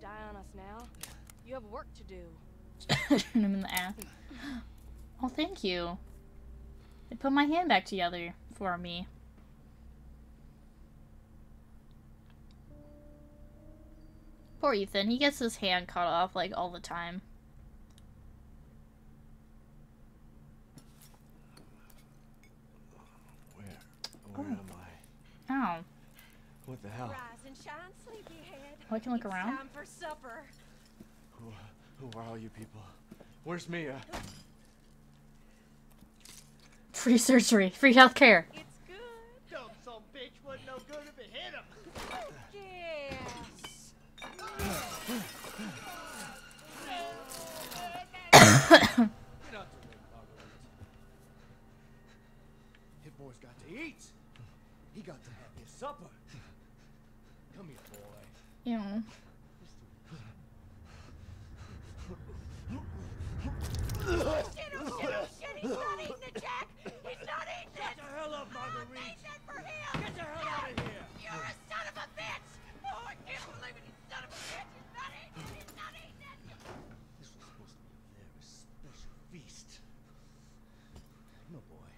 die on us now. You have work to do. him in the ass. Oh, thank you. They put my hand back together for me. Poor Ethan. He gets his hand cut off like all the time. Where? Where Oh. am I? Ow. What the hell? Rise and shine, sleepyhead. Oh, I can look It's around? Time for supper. Who, who are all you people? Where's Mia? Free surgery. Free healthcare. It's good. Dumb some bitch wasn't no good if it hit him. Yes. You're not too. Hit boy's got to eat. He got to have his supper. Come here, boy. Ew. Shit, oh shit, oh shit, he's not eating it, Jack! He's not eating Get it! the hell up, I Marguerite. made that for him! Get the hell out of here. You're a son of a bitch! Oh, I can't believe it, you son of a bitch! He's not eating it! He's not eating it! This was supposed to be a very special feast. No, boy.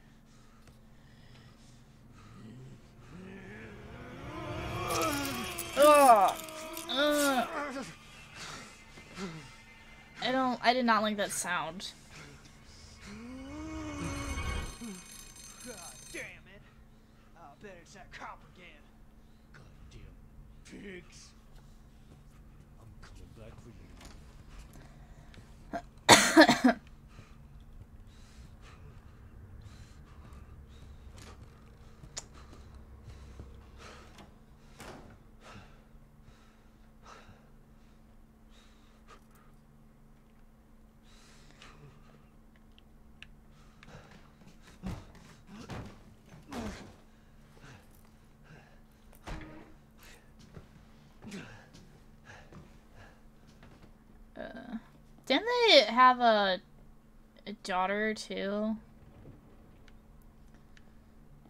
Ugh. Ugh. I I did not like that sound. God damn it. I bet it's that cop again. Goddamn pigs. I'm coming back for you. Uh, didn't they have a, a daughter too?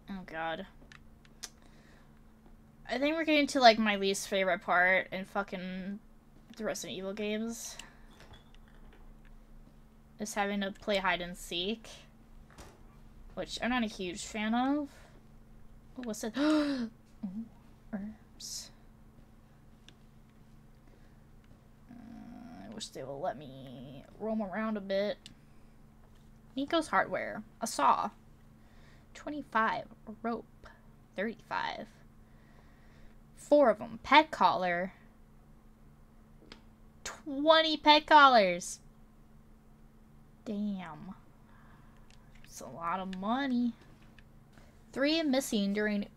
Oh god. I think we're getting to like my least favorite part in fucking the Resident Evil games. Is having to play hide and seek. Which I'm not a huge fan of. What's it herbs. Uh, I wish they will let me roam around a bit. Nico's hardware. A saw. 25. A rope. 35. Four of them. Pet collar. 20 pet collars. Damn. It's a lot of money. Three missing during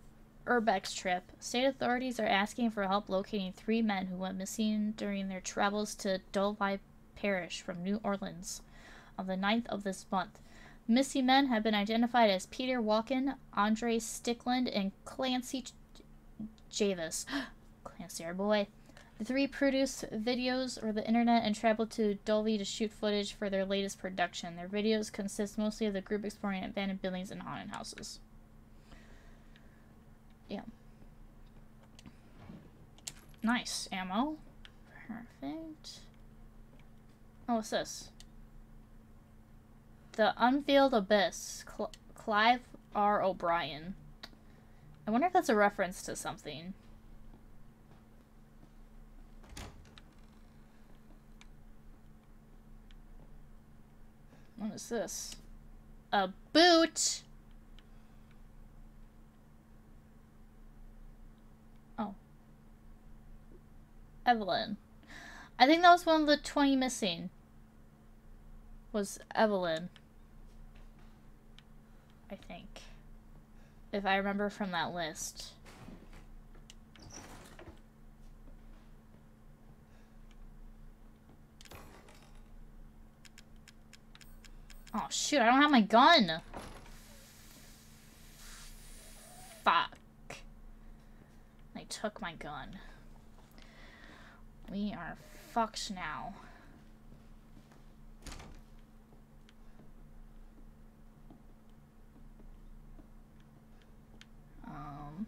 Urbex trip. State authorities are asking for help locating three men who went missing during their travels to Dulvey Parish from New Orleans on the 9th of this month. Missing men have been identified as Peter Walken, Andre Stickland, and Clancy Jarvis. Clancy, our boy. The three produced videos for the internet and traveled to Dulvey to shoot footage for their latest production. Their videos consist mostly of the group exploring abandoned buildings and haunted houses. Yeah. Nice. Ammo. Perfect. Oh, what's this? The Unveiled Abyss. Cl- Clive R. O'Brien. I wonder if that's a reference to something. What is this? A boot! Oh. Evelyn. I think that was one of the 20 missing. Was Evelyn. I think. If I remember from that list. Oh shoot, I don't have my gun. Fuck. They took my gun. We are fucked now. Um...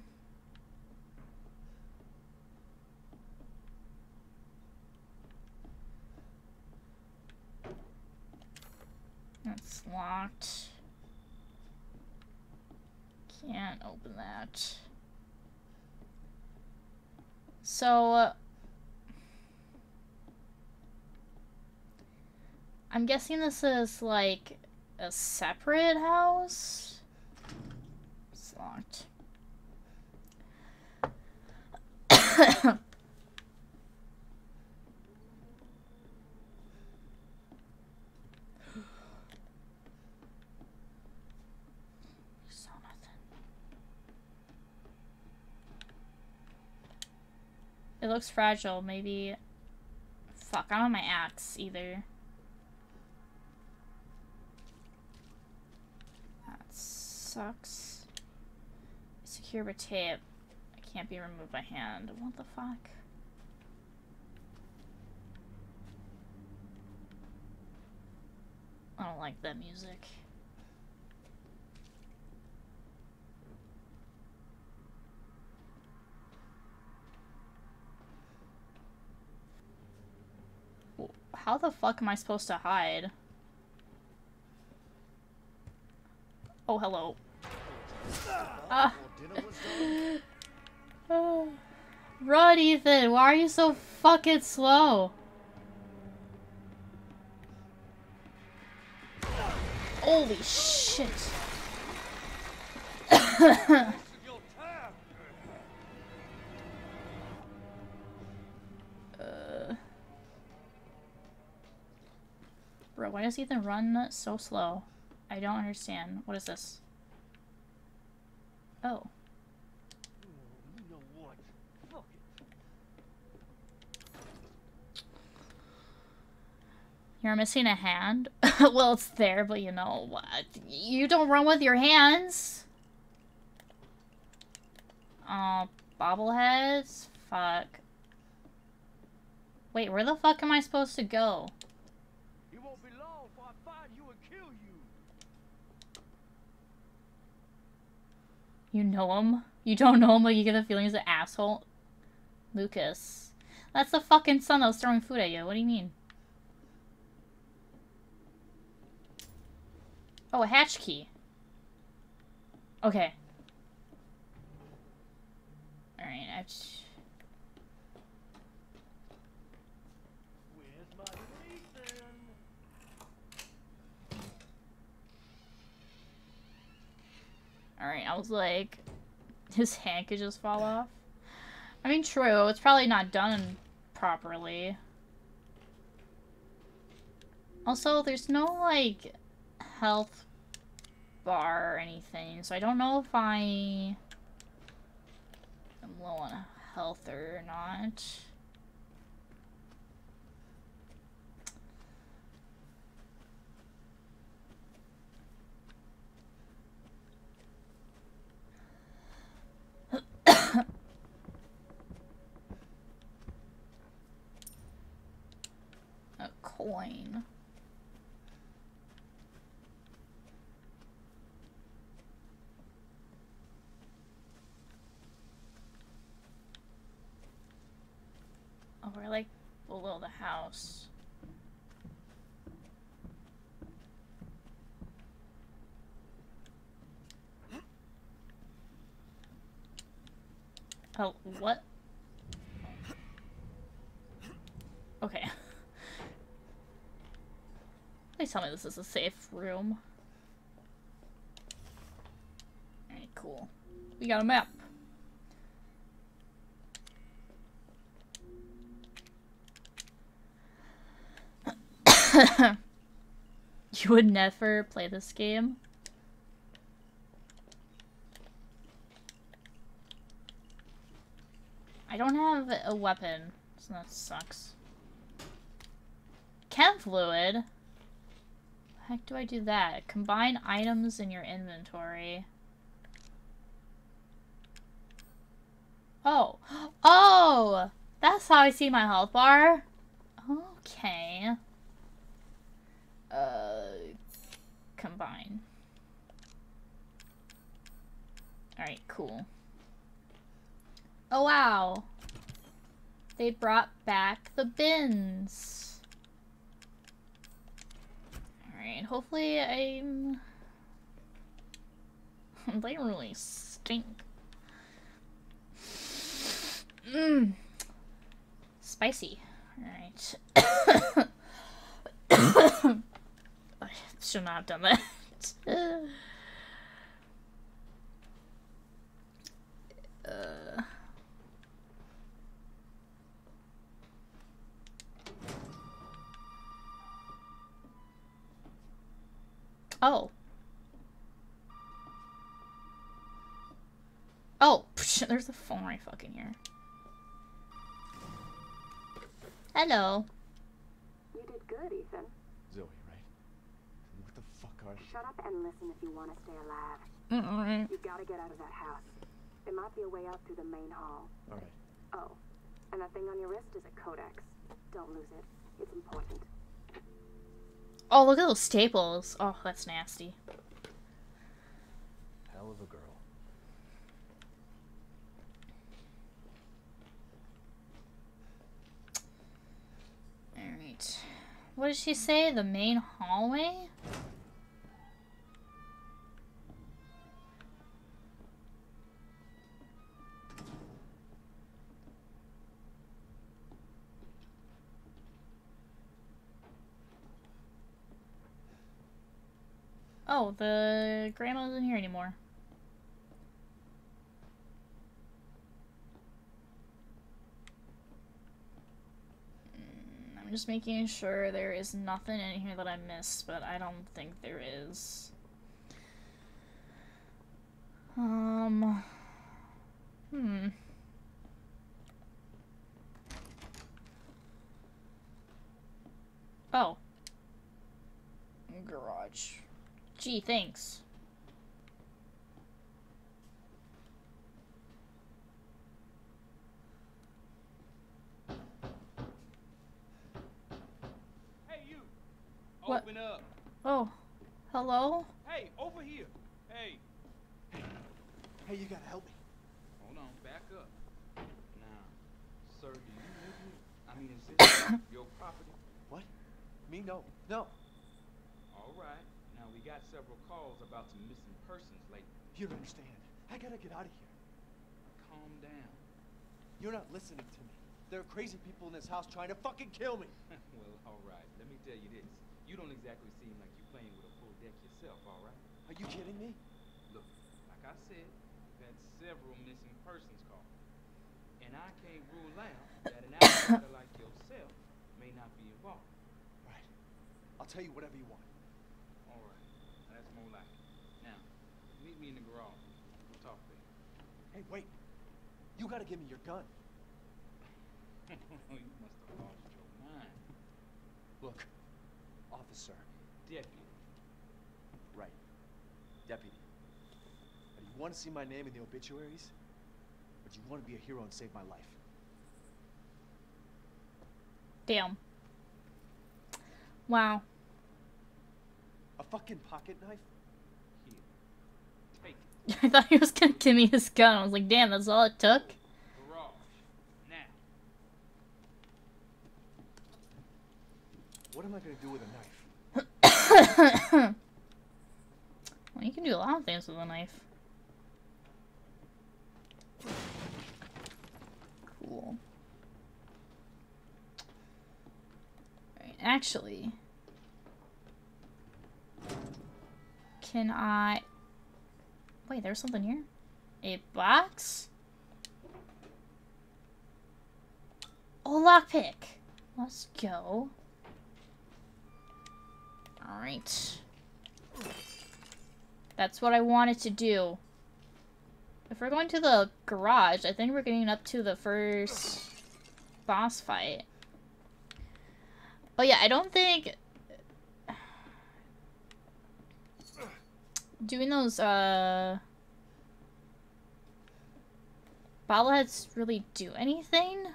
That's locked. Can't open that. So, uh, I'm guessing this is like a separate house. It's locked. It looks fragile. Maybe. Fuck, I don't have my axe either. That sucks. Secure with tape. It can't be removed by hand. What the fuck? I don't like that music. How the fuck am I supposed to hide? Oh, hello. Done, Oh. Run, Ethan! Why are you so fucking slow? Holy shit. uh. Bro, why does Ethan run so slow? I don't understand. What is this? Oh. You're missing a hand? well, it's there, but you know what? You don't run with your hands. Oh, bobbleheads? Fuck. Wait, where the fuck am I supposed to go? It won't be long before I find you and kill you. You know him? You don't know him, but you get the feeling he's an asshole? Lucas. That's the fucking son that was throwing food at you. What do you mean? Oh, a hatch key. Okay. Alright, I've... Where's my Nathan? Alright, I was like, his hand could just fall off. I mean, true, it's probably not done properly. Also, there's no, like, health bar or anything, so I don't know if I am low on health or not. A coin. Oh, we're like below the house. Oh, what? Okay. Please tell me this is a safe room. Alright, cool. We got a map. you would never play this game? I don't have a weapon, so that sucks. Chem fluid? Heck do I do that? Combine items in your inventory. Oh. Oh! That's how I see my health bar. Okay. Uh, combine. Alright, cool. Oh wow! They brought back the bins. Hopefully I'm... they really stink. Mmm. Spicy. Alright. I should not have done that. uh... Oh. Oh, psh, there's a phone right fucking here. Hello. You did good, Ethan. Zoe, right? What the fuck are you? Shut up and listen if you want to stay alive. Alright. You gotta get out of that house. There might be a way out through the main hall. All right. Oh, and that thing on your wrist is a codex. Don't lose it. It's important. Oh, look at those staples. Oh, that's nasty. Hell of a girl. Alright. What did she say? The main hallway? The grandma isn't here anymore. Mm, I'm just making sure there is nothing in here that I missed, but I don't think there is. Um. Hmm. Oh. Garage. Gee, thanks. Hey, you. What? Open up. Oh. Hello? Hey, over here. Hey. Hey, you gotta help me. Hold on. Back up. Now, sir, do you live here? I mean, is this your property? What? Me? No. No. All right. Got several calls about some missing persons lately. You don't understand. I gotta get out of here. Calm down. You're not listening to me. There are crazy people in this house trying to fucking kill me. well, all right. Let me tell you this. You don't exactly seem like you're playing with a full deck yourself, all right? Are you kidding me? Look, like I said, we've had several missing persons calls. And I can't rule out that an outsider like yourself may not be involved. Right. I'll tell you whatever you want. All right. That's more like it. Now, meet me in the garage. We'll talk there. Hey, wait. You gotta give me your gun. you must have lost your mind. Look, officer. Deputy. Right. Deputy. Now, do you want to see my name in the obituaries? Or do you want to be a hero and save my life? Damn. Wow. A fucking pocket knife? Here. Take it. I thought he was gonna give me his gun. I was like, damn, that's all it took? What am I gonna do with a knife? Well, you can do a lot of things with a knife. Cool. Right, actually, can I? Wait, there's something here. A box. Oh, lockpick. Let's go. All right. That's what I wanted to do. If we're going to the garage, I think we're getting up to the first boss fight. But yeah, I don't think doing those uh bobbleheads really do anything.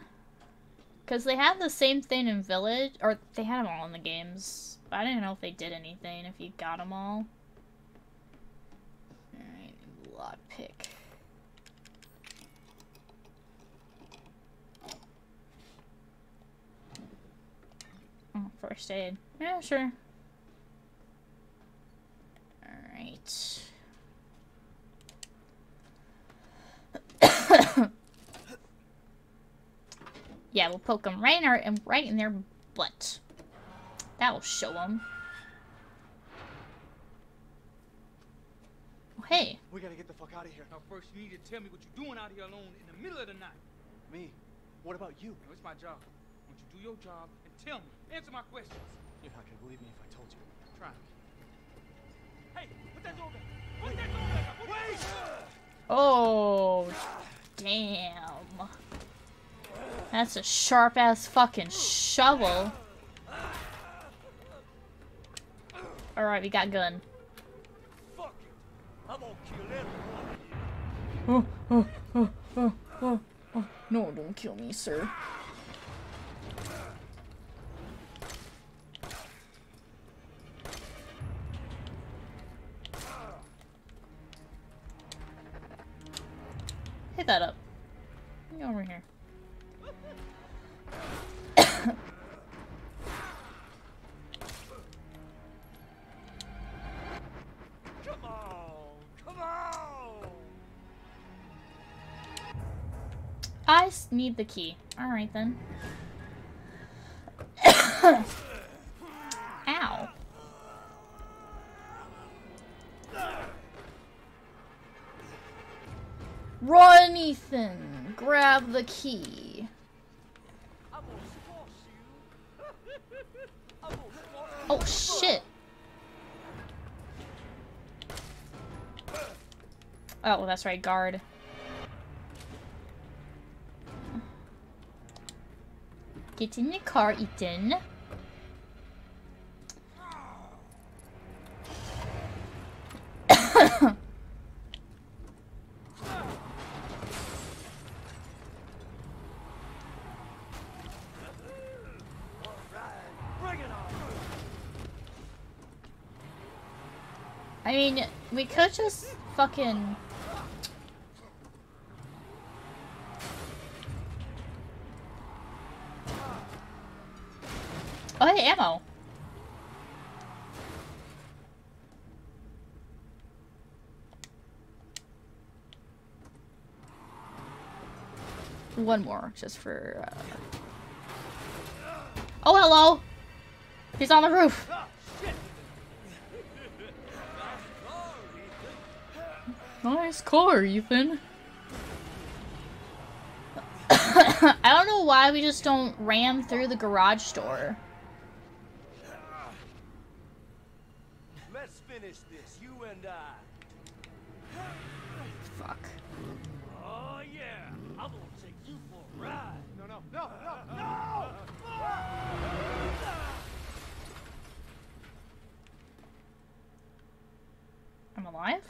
Cause they have the same thing in Village, or they had them all in the games. But I didn't know if they did anything if you got them all. Alright, lockpick. Oh, first aid. Yeah, sure right. yeah, we'll poke them right in, our, right in their butt. That will show them. Oh, hey. We gotta get the fuck out of here. Now, first, you need to tell me what you're doing out here alone in the middle of the night. Me? What about you? No, it's my job. Won't you do your job and tell me? Answer my questions. You're not gonna believe me if I told you. Try me. Oh, damn. That's a sharp ass fucking shovel. Alright, we got gun. Oh, oh, oh, oh, oh, oh. No, don't kill me, sir. Hit that up. Get over here. Come on! Come on! I s- need the key. Alright then. Ow. Run, Ethan! Grab the key. Oh shit! Oh, that's right, guard. Get in the car, Ethan. Bring it on! I mean, we could just fucking. Oh, hey, ammo. One more, just for. Uh... Oh, hello! He's on the roof! Nice car, Ethan. I don't know why we just don't ram through the garage door. Let's finish this, you and I. Fuck. Oh yeah! I'm gonna take you for a ride! No, no, no, no, no! I'm alive?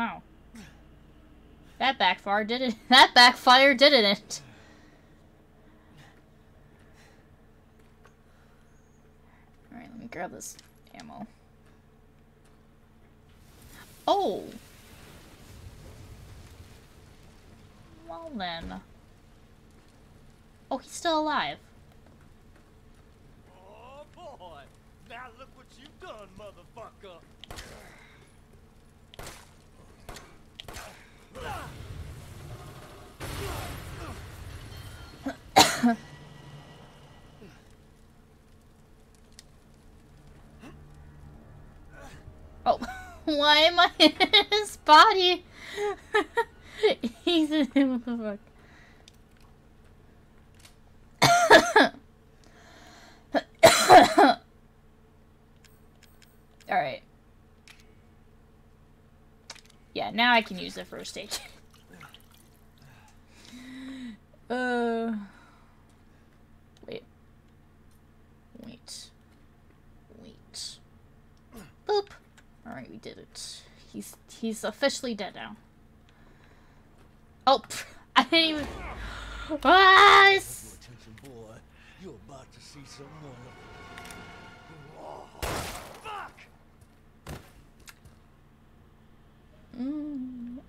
Oh. That backfire did it. That backfire didn't it? Alright, let me grab this ammo. Oh! Well then. Oh, he's still alive. Oh boy! Now look what you've done, motherfucker! Oh, why am I in his body? He's in the fuck? Alright. Yeah, now I can use the first stage. uh. Wait. Wait. Wait. Boop. Alright, we did it. He's he's officially dead now. Oh, pff, I didn't even. Ah, Attention, boy. You're about to see some wonderful. Fuck! Mm,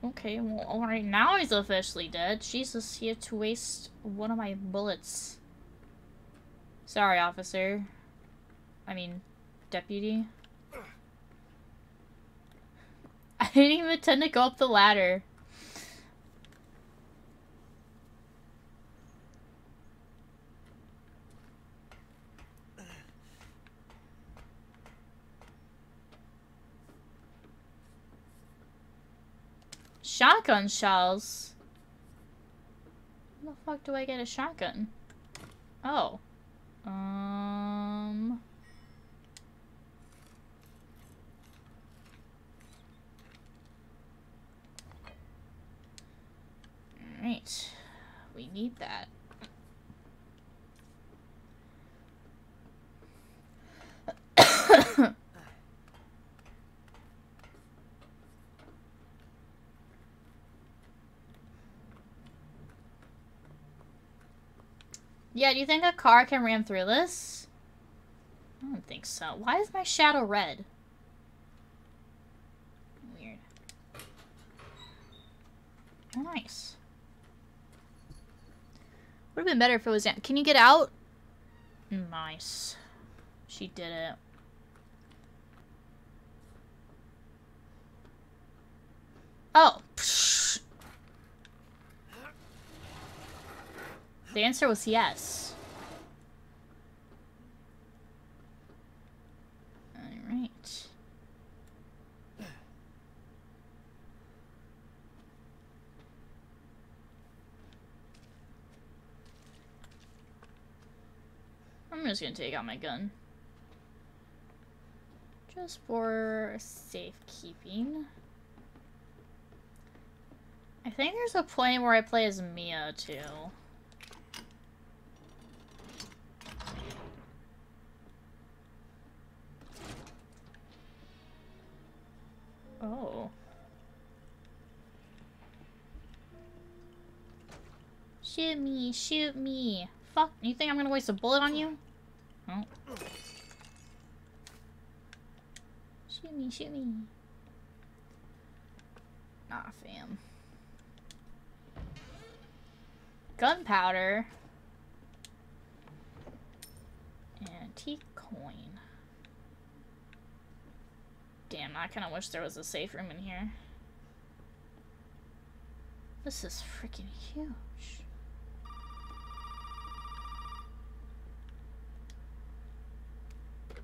okay, well, alright, now he's officially dead. Jesus, he had to waste one of my bullets. Sorry, officer. I mean, deputy. I didn't even intend to go up the ladder. Shotgun shells? How the fuck do I get a shotgun? Oh. Um... Alright. We need that. Yeah, do you think a car can ram through this? I don't think so. Why is my shadow red? Weird. Nice. Would have been better if it was. Can you get out? Nice. She did it. Oh. The answer was yes. Alright. I'm just gonna take out my gun. Just for safekeeping. I think there's a point where I play as Mia, too. Oh. Shoot me, shoot me. Fuck, you think I'm gonna waste a bullet on you? Oh. Shoot me, shoot me. Nah, fam. Gunpowder. Antique coin. Damn, I kind of wish there was a safe room in here. This is freaking huge.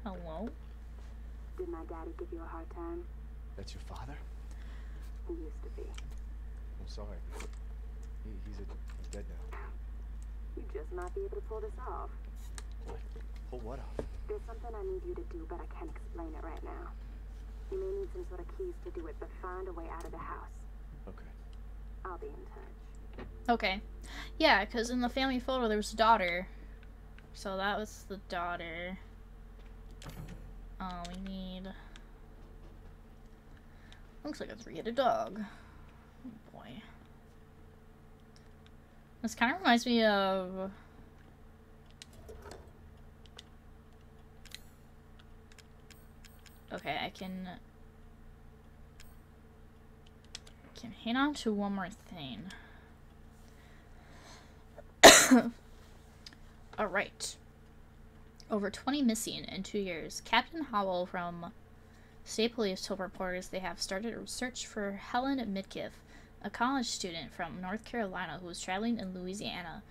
Hello? Did my daddy give you a hard time? That's your father? He used to be. I'm sorry. He, he's, a, he's dead now. You just might be able to pull this off. What? Pull what off? There's something I need you to do, but I can't explain it right now. You may need some sort of keys to do it, but find a way out of the house. Okay. I'll be in touch. Okay. Yeah, because in the family photo there was a daughter. So that was the daughter. Oh, we need... Looks like a three-headed dog. Oh boy. This kind of reminds me of... Okay, I can... Can hang on to one more thing. Alright. Over 20 missing in two years. Captain Howell from State Police told reporters they have started a search for Helen Midkiff, a college student from North Carolina who was traveling in Louisiana.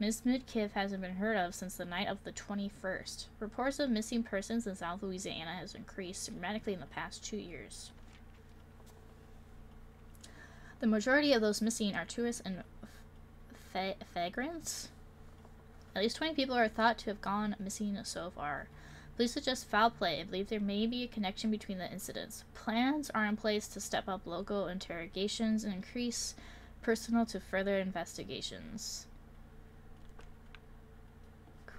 Ms. Midkiff hasn't been heard of since the night of the 21st. Reports of missing persons in South Louisiana has increased dramatically in the past two years. The majority of those missing are tourists and fa- vagrants. At least 20 people are thought to have gone missing so far. Police suggest foul play and believe there may be a connection between the incidents. Plans are in place to step up local interrogations and increase personnel to further investigations.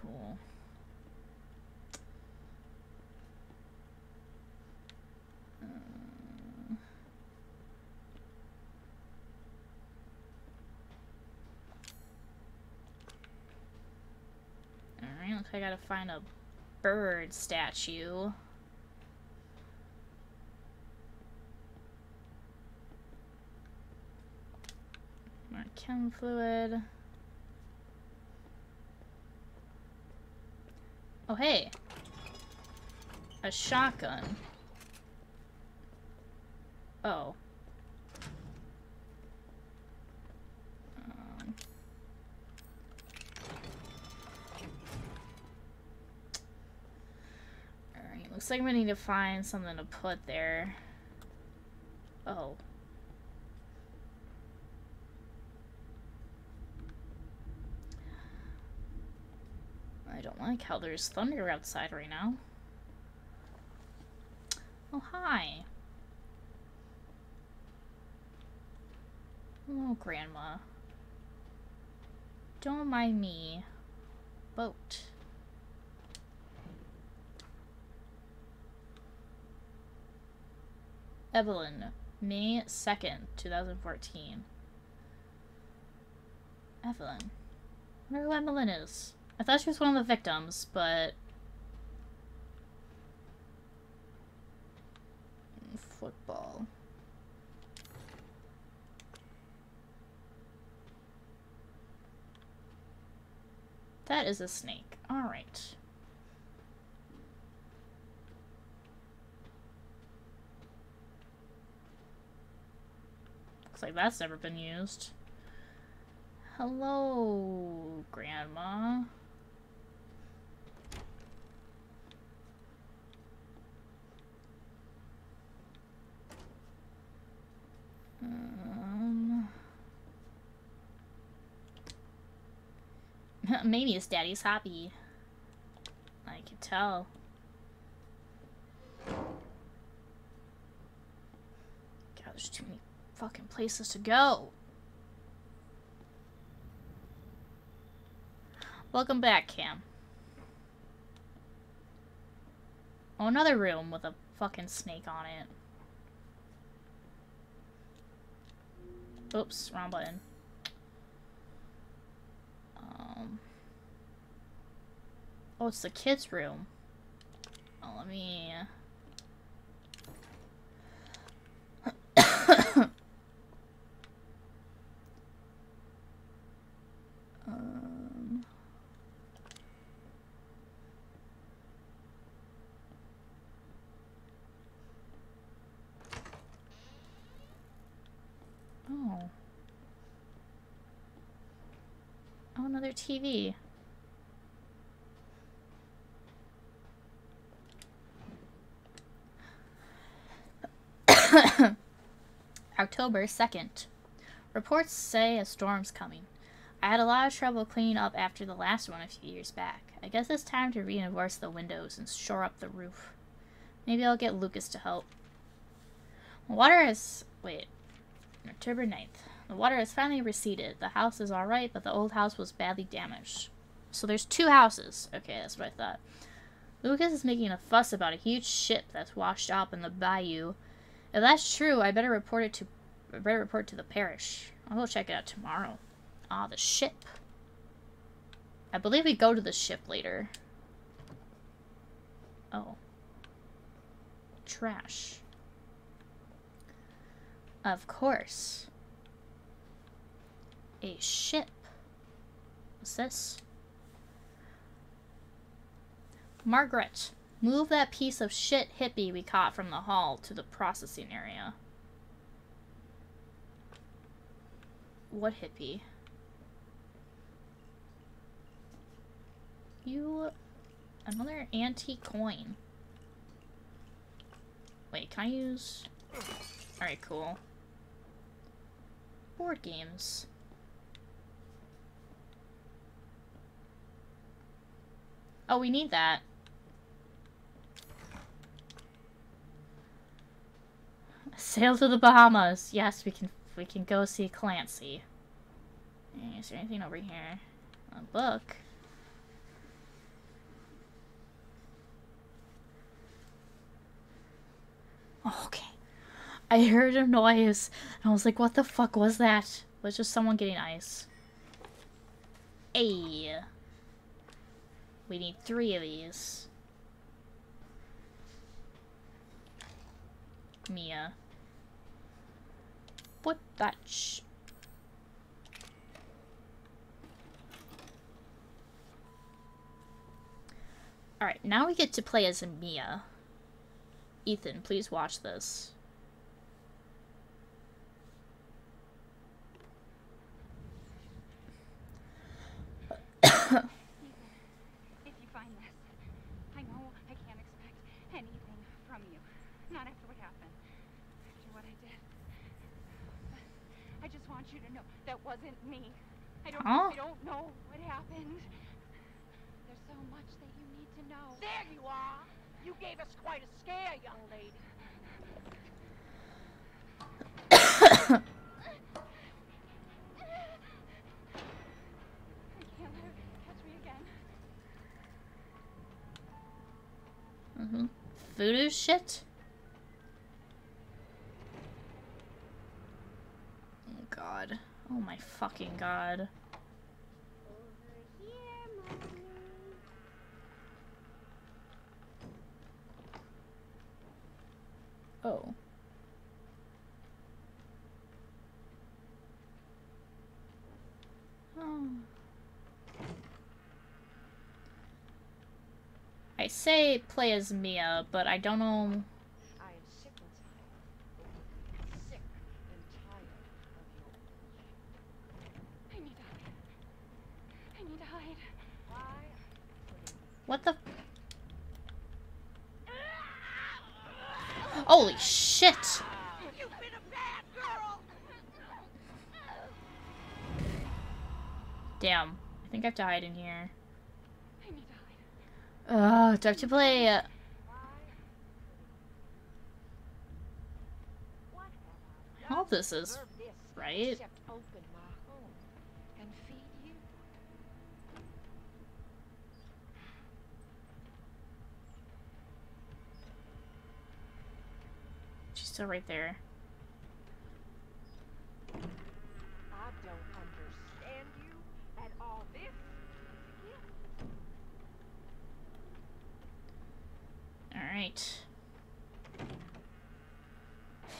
Cool. Uh, Alright, looks like I gotta find a bird statue. More chem fluid. Oh, hey. A shotgun. Oh. Um. Alright, looks like to need to find something to put there. Oh. I don't like how there's thunder outside right now. Oh, hi. Oh, Grandma. Don't mind me. Boat. Evelyn, May 2nd, 2014. Evelyn. I wonder who Evelyn is. I thought she was one of the victims, but... Football. That is a snake. Alright. Looks like that's never been used. Hello, Grandma. Um, maybe it's daddy's hobby. I can tell. God, there's too many fucking places to go. Welcome back, Cam. Oh, another room with a fucking snake on it. Oops, wrong button. Um. Oh, it's the kids' room. Oh, let me. um. Oh. Oh, another TV. October 2nd. Reports say a storm's coming. I had a lot of trouble cleaning up after the last one a few years back. I guess it's time to reinforce the windows and shore up the roof. Maybe I'll get Lucas to help. Water is... wait. October 9th. The water has finally receded. The house is alright, but the old house was badly damaged. So there's two houses. Okay, that's what I thought. Lucas is making a fuss about a huge ship that's washed up in the bayou. If that's true, I better report it to I better report to the parish. I'll go check it out tomorrow. Ah, the ship. I believe we go to the ship later. Oh. Trash. Of course. A ship. What's this? Margaret, move that piece of shit hippie we caught from the hall to the processing area. What hippie? You... Another antique coin. Wait, can I use... Alright, cool. Board games. Oh, we need that. Sail to the Bahamas. Yes, we can we can go see Clancy. Is there anything over here? A book. Okay. I heard a noise, and I was like, what the fuck was that? Was just someone getting ice. Hey. We need three of these. Mia. What that sh- Alright, now we get to play as Mia. Ethan, please watch this. If you find this, I know I can't expect anything want you to know that wasn't me. I don't, Huh? I don't know what happened. There's so much that you need to know. There you are. You gave us quite a scare, young lady. I can't let her catch me again. hmm Voodoo shit? Oh god. Oh my fucking god. Oh. Oh. I say play as Mia, but I don't know. I am sick and tired. Sick and tired of your I need to hide. I need to hide. Why? What the? Holy shit! Damn. I think I have to hide in here. Uh, do I have to play? Uh, all this is right. except open my home and feed you? She's still right there. I don't understand you at all. This is. Alright.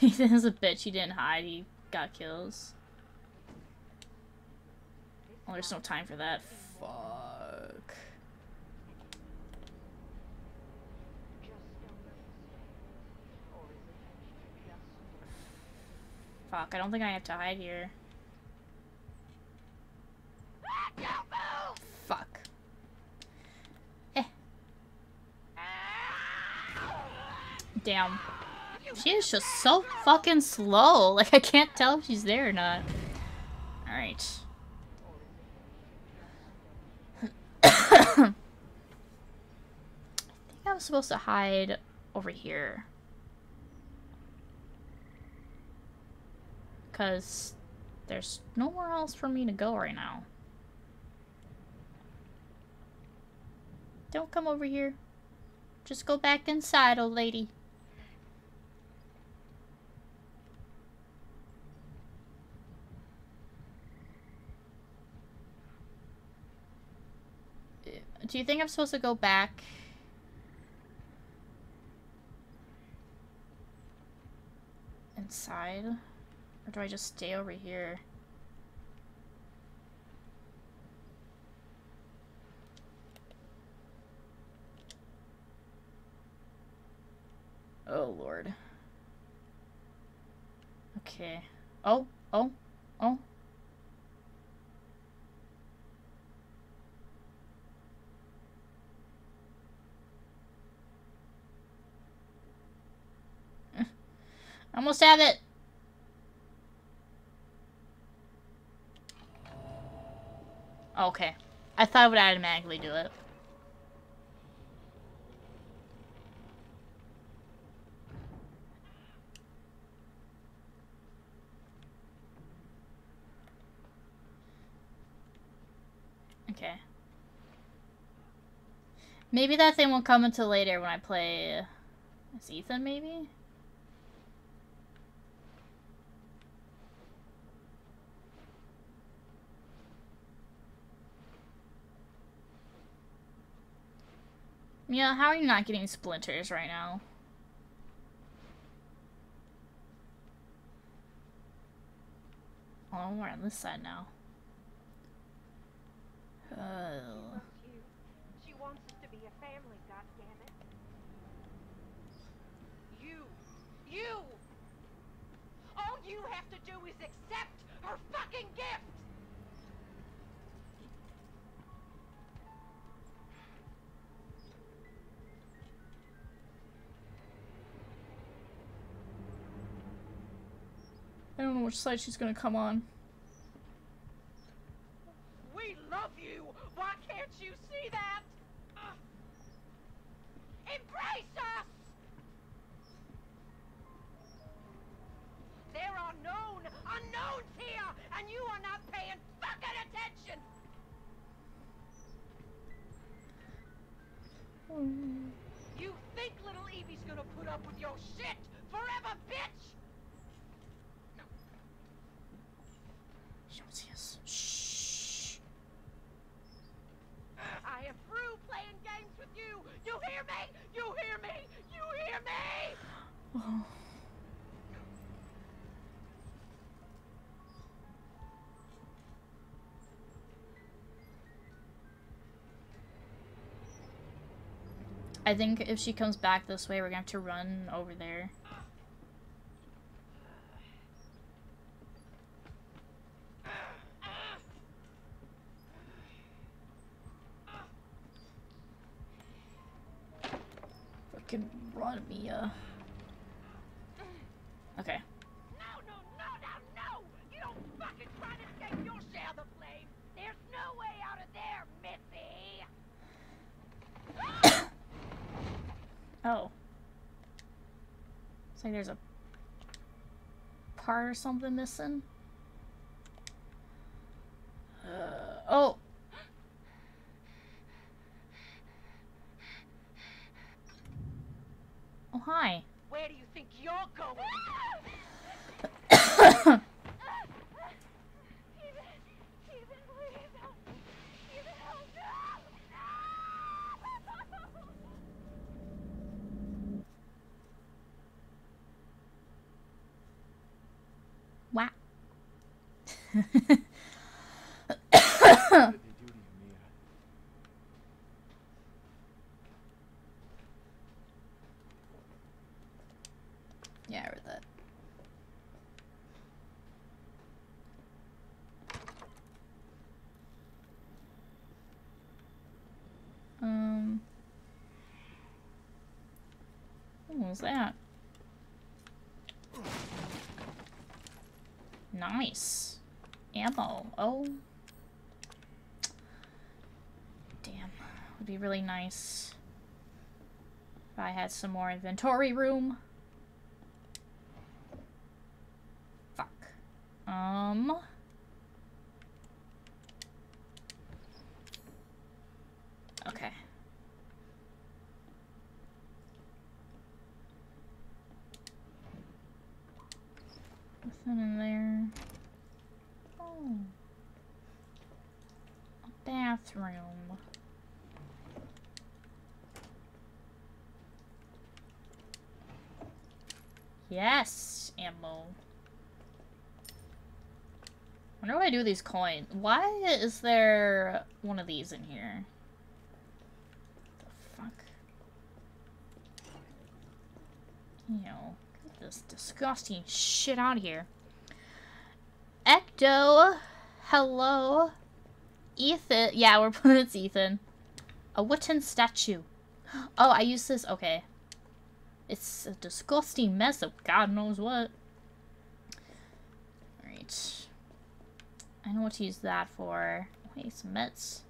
He is a bitch. He didn't hide. He got kills. Well, there's no time for that. Fuck. Just a mistake. Or is it just Fuck. I don't think I have to hide here. Fuck. Eh. Damn. She is just so fucking slow. Like, I can't tell if she's there or not. Alright. I think I'm supposed to hide over here. Because there's nowhere else for me to go right now. Don't come over here. Just go back inside, old lady. Do you think I'm supposed to go back? Inside? Or do I just stay over here? Oh, Lord. Okay. Oh, oh, oh. Almost have it. Okay. I thought it would automatically do it. Okay. Maybe that thing will come until later when I play as Ethan, maybe? Yeah, how are you not getting splinters right now? Oh, we're on this side now. Oh. She wants us to be a family, goddammit. You, you. All you have to do is accept her fucking gift. I don't know which side she's gonna come on. We love you! Why can't you see that? Uh, embrace us! There are known unknowns here, and you are not paying fucking attention! Hmm. You think little Evie's gonna put up with your shit? I think if she comes back this way, we're gonna have to run over there. Fucking run, Mia. Okay. No, no, no, no, no! You don't fucking try to escape your share of the flame! There's no way out of there, Missy! Oh. It's like there's a part or something missing. Uh, oh. Oh, hi. Where do you think you're going? wow. What did they do to you, Mia? yeah, I read that. Um. Was that? Nice. Ammo. Oh. Damn. Would be really nice if I had some more inventory room. Fuck. Um. Okay. Nothing in there. Oh. A bathroom. Yes, ammo. wonder what I do with these coins. Why is there one of these in here? The fuck? You know, get this disgusting shit out of here. Ecto, hello. Ethan, yeah, we're putting it's Ethan. A wooden statue. Oh, I use this, okay. It's a disgusting mess of God knows what. Alright. I know what to use that for. Wait, some meds.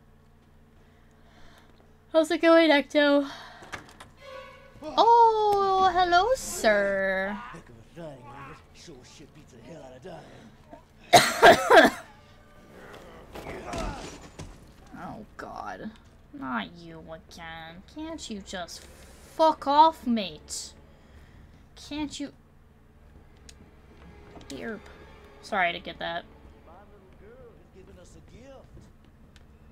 How's it going, Ecto? Oh, hello, sir. Oh, God. Not you again. Can't you just fuck off, mate? Can't you... Here. Sorry to get that. My little girl has given us a gift.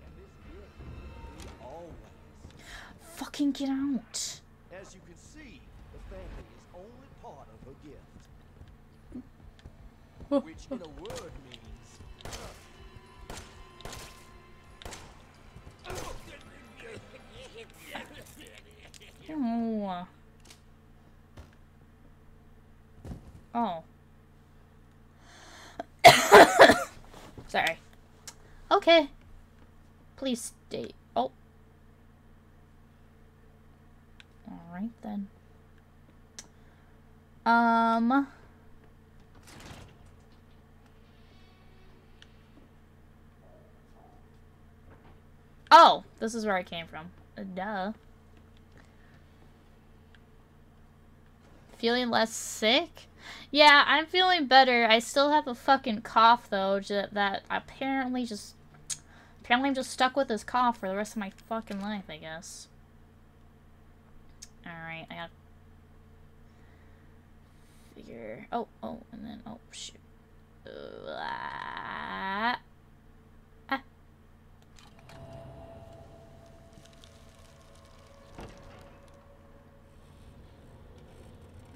And this gift will be always. Fucking get out. As you can see, the family is only part of her gift. Which in a word Oh. Oh. Sorry. Okay. Please stay. Oh. Alright then. Um. Oh, this is where I came from. Uh, Duh. Feeling less sick? Yeah, I'm feeling better. I still have a fucking cough though that apparently just apparently I'm just stuck with this cough for the rest of my fucking life, I guess. All right, I got to figure. Oh, oh, and then oh shoot. Uh,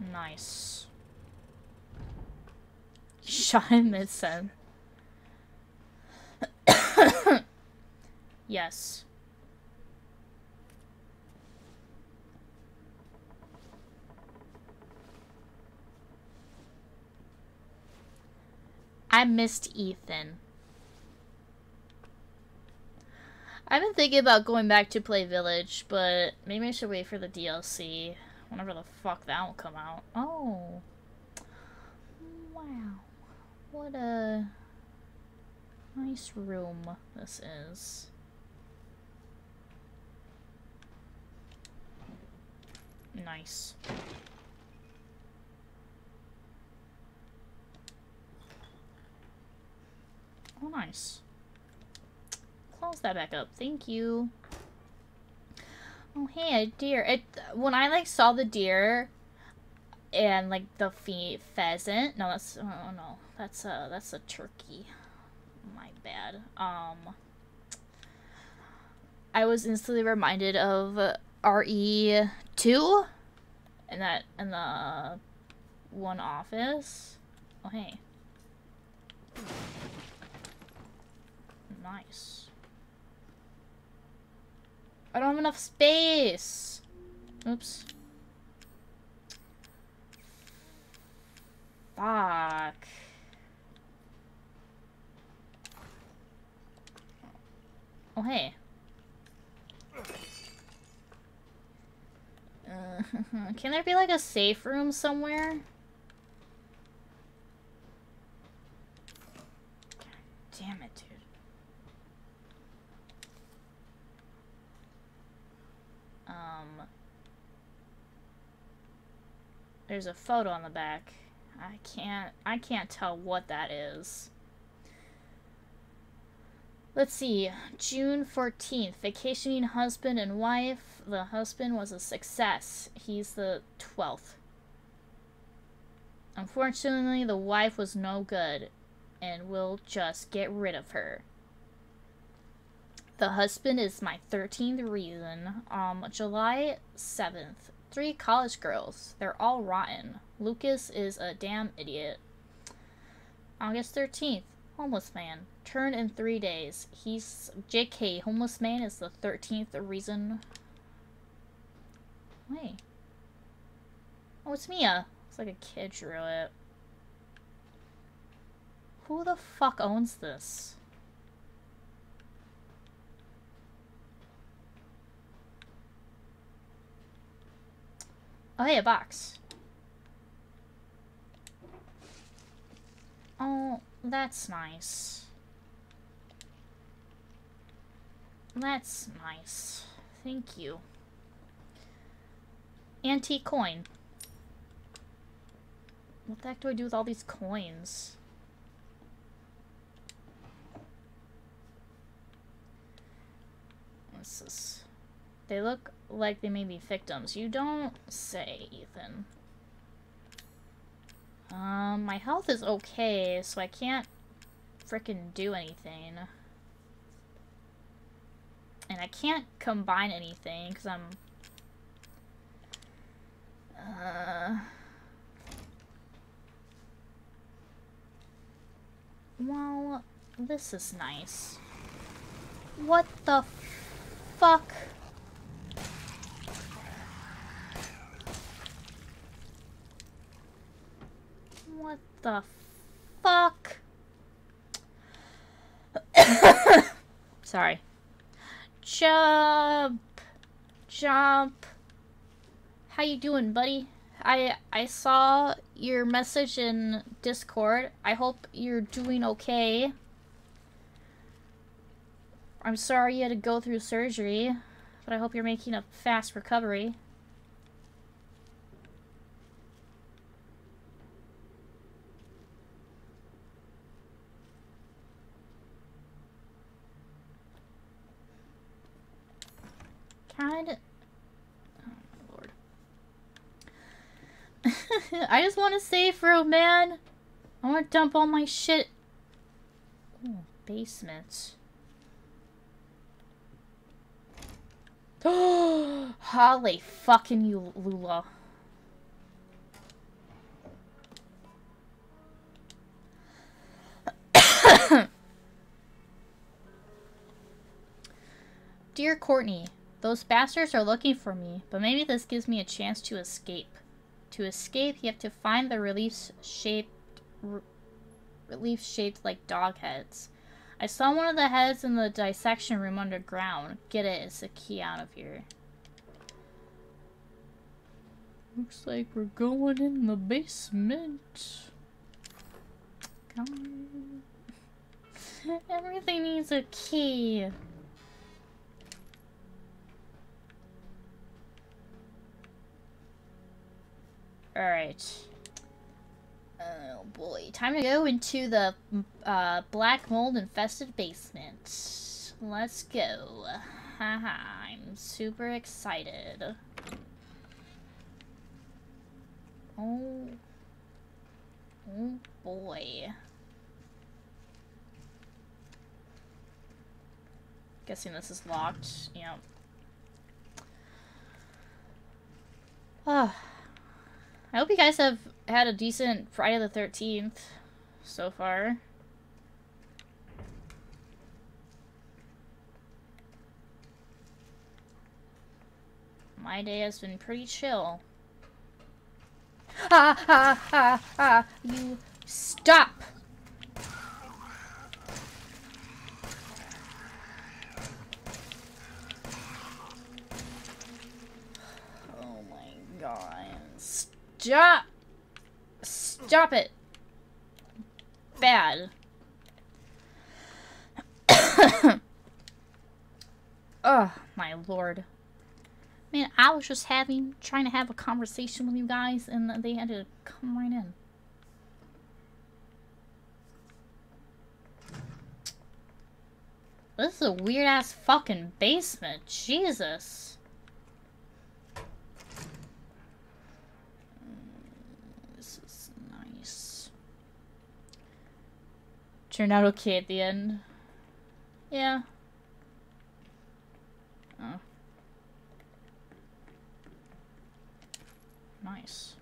Nice. Shot him yes. I missed Ethan. I've been thinking about going back to play Village, but maybe I should wait for the DLC. Whenever the fuck that will come out. Oh. Wow. What a nice room this is. Nice. Oh, nice. Close that back up. Thank you. Oh, hey, a deer. It when I like saw the deer and like the fe pheasant. No, that's oh no, that's a that's a turkey. My bad. Um, I was instantly reminded of RE two, and that in the one office. Oh hey. Nice. I don't have enough space. Oops. Fuck. Oh, hey. Uh, can there be like a safe room somewhere? God damn it, dude. Um, there's a photo on the back. I can't I can't tell what that is. Let's see. June 14th. Vacationing husband and wife. The husband was a success. He's the 12th. Unfortunately, the wife was no good and we'll just get rid of her. The husband is my 13th reason. Um, July 7th. Three college girls. They're all rotten. Lucas is a damn idiot. August 13th. Homeless man. Turn in three days. He's JK. Homeless man is the 13th reason. Wait. Oh, it's Mia. It's like a kid drew it. Who the fuck owns this? Oh, hey, a box. Oh, that's nice. That's nice. Thank you. Antique coin. What the heck do I do with all these coins? What's this? They look like they may be victims. You don't say, Ethan. Um, my health is okay, so I can't frickin' do anything. And I can't combine anything, because I'm... Uh... Well, this is nice. What the fuck? What the fuck? Sorry. Jump. Jump. How you doing, buddy? I I saw your message in Discord. I hope you're doing okay. I'm sorry you had to go through surgery, but I hope you're making a fast recovery. I just want a safe room, man. I want to dump all my shit. Ooh, basement. Holly fucking you, Lula. Dear Courtney, those bastards are looking for me, but maybe this gives me a chance to escape. To escape, you have to find the relief-shaped... r- relief shaped like dog heads. I saw one of the heads in the dissection room underground. Get it, it's the key out of here. Looks like we're going in the basement. Come on. Everything needs a key. Alright. Oh boy. Time to go into the uh, black mold infested basement. Let's go. Haha, I'm super excited. Oh. Oh boy. Guessing this is locked. Yep. Ah. I hope you guys have had a decent Friday the 13th so far. My day has been pretty chill. Ah, ah, ah, ah, you stop! Oh my god. Stop! Stop it! Bad. oh, my lord. Man, I was just having, trying to have a conversation with you guys, and they had to come right in. This is a weird-ass fucking basement. Jesus. This is nice. Turned out okay at the end. Yeah. Oh. Nice.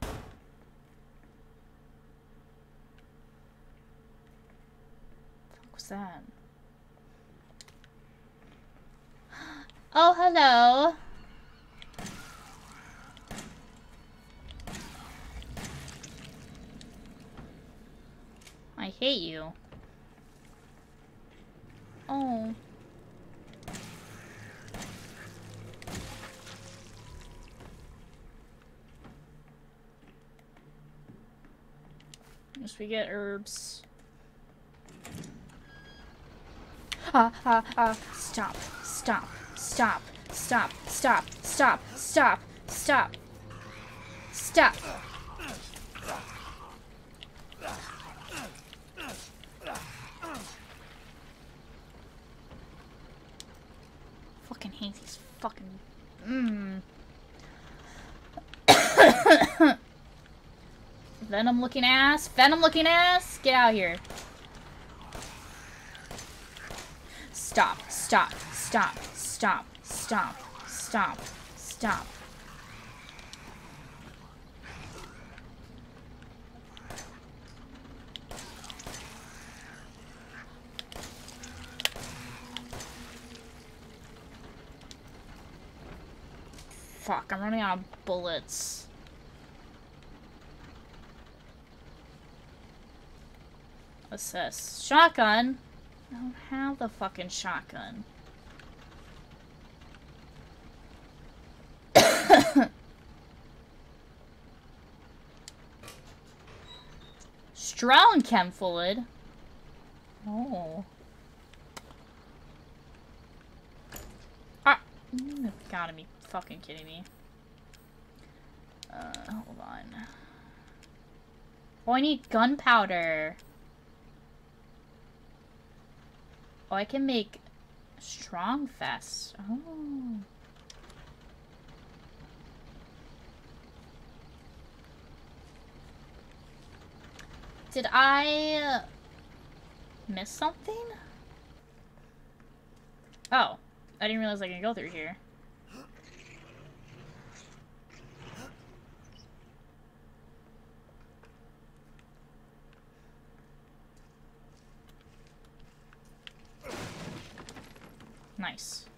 What was that? Oh, hello. I hate you. Oh. Guess we get herbs. Ah, ah, ah. Stop. Stop. Stop. Stop. Stop. Stop. Stop. Stop. Stop. Fucking hate these fucking. Mmm. Venom looking ass. Venom looking ass. Get out here. Stop. Stop. Stop. Stop. Stop. Stop. Stop. Fuck, I'm running out of bullets. What's this? Shotgun? I don't have the fucking shotgun. Strong chem fluid. Oh. Ah! You gotta be fucking kidding me? Uh, oh. hold on. Oh, I need gunpowder. Oh, I can make strong fists. Oh. Did I miss something? Oh, I didn't realize I can go through here. Nice.